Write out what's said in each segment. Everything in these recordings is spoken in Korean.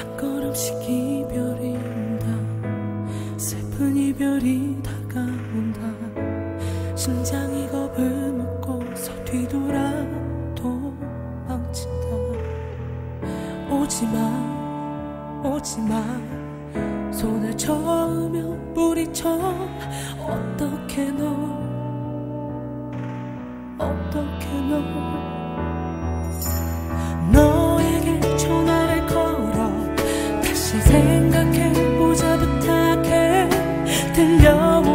한 걸음씩 이별이 온다 슬픈 이별이 다가온다. 심장이 겁을 먹고서 뒤돌아 도망친다. 오지마 오지마. 손을 저으며 뿌리쳐 어떻게 너 생각해 보자 부탁해 들려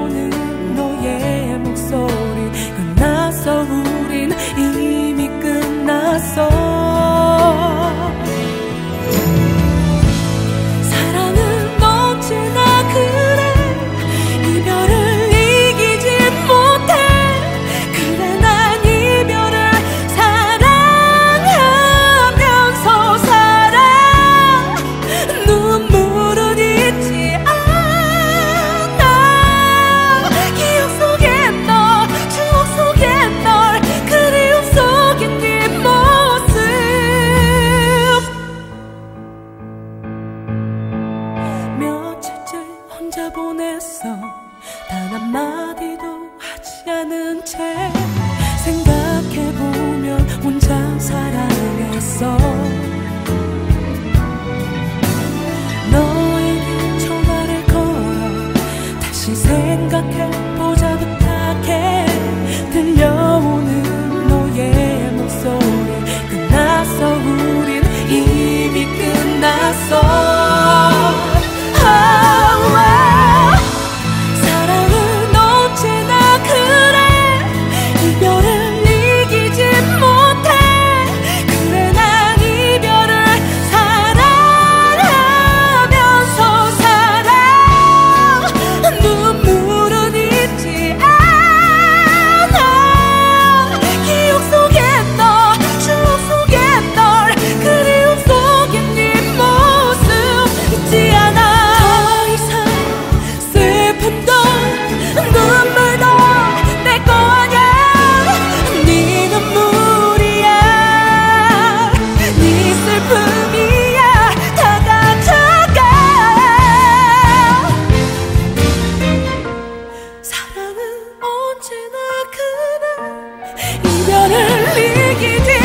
Take it.